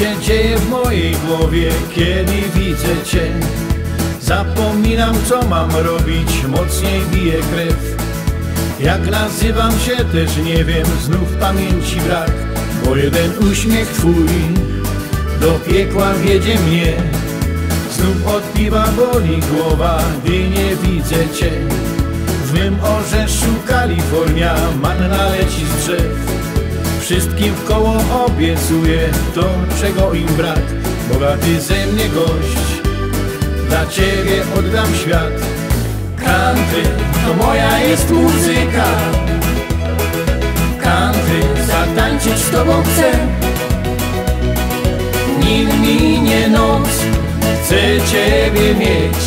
w głowie, kiedy widzę Cię. Zapominam co mam robić, mocniej bije krew. Jak nazywam się też nie wiem, znów pamięci brak Bo jeden uśmiech Twój do piekła wiedzie mnie. Znów od piwa boli głowa, gdy nie widzę Cię. W mym orzeszu Kalifornia manna leci z drzew Wszystkim w koło obiecuję to, czego im brak. Bogaty ze mnie gość, dla Ciebie oddam świat. Country to moja jest muzyka. Country zatańczyć z Tobą chcę. Nim minie noc, chcę Ciebie mieć.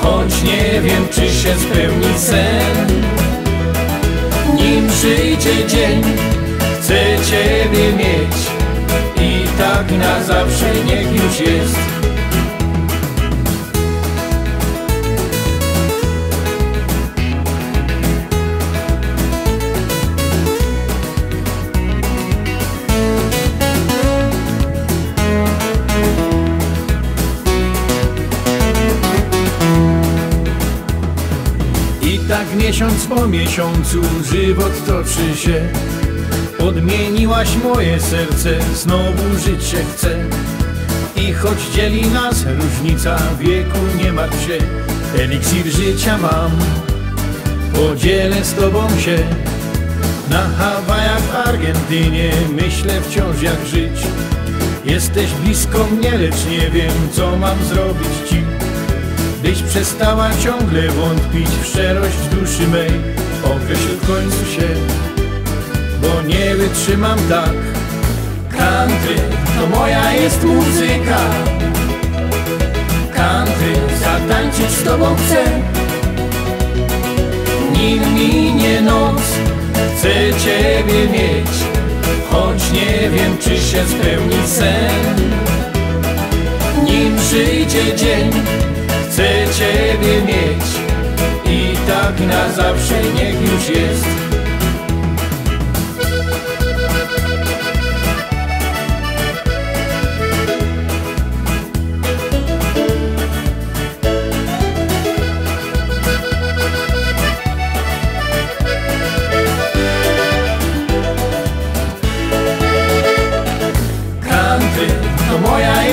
Choć nie wiem, czy się spełni sen. Nim przyjdzie dzień, chcę Ciebie mieć I tak na zawsze niech już jest. I tak miesiąc po miesiącu żywot toczy się Odmieniłaś moje serce, znowu żyć się chce I choć dzieli nas różnica wieku, nie martw się. Eliksir życia mam, podzielę z tobą się. Na Hawajach, w Argentynie myślę wciąż jak żyć. Jesteś blisko mnie, lecz nie wiem co mam zrobić ci. Byś przestała ciągle wątpić w szczerość duszy mej. Określ w końcu się, bo nie wytrzymam tak. Country to moja jest muzyka. Country zatańczyć z tobą chcę. Nim minie noc, chcę ciebie mieć. Choć nie wiem czy się spełni sen. Nim przyjdzie dzień Chcę Ciebie mieć. I tak na zawsze niech już jest.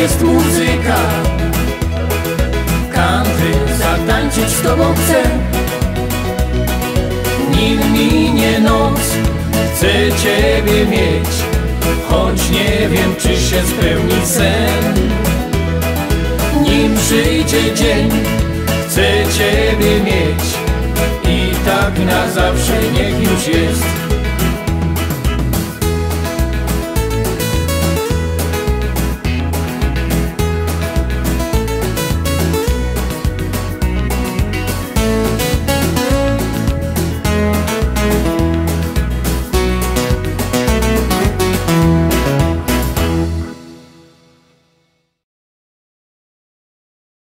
Jest muzyka. Country Zatańczyć z tobą chcę. Nim minie noc Chcę ciebie mieć. Choć nie wiem czy się spełni sen. Nim przyjdzie dzień Chcę ciebie mieć. I tak na zawsze niech już jest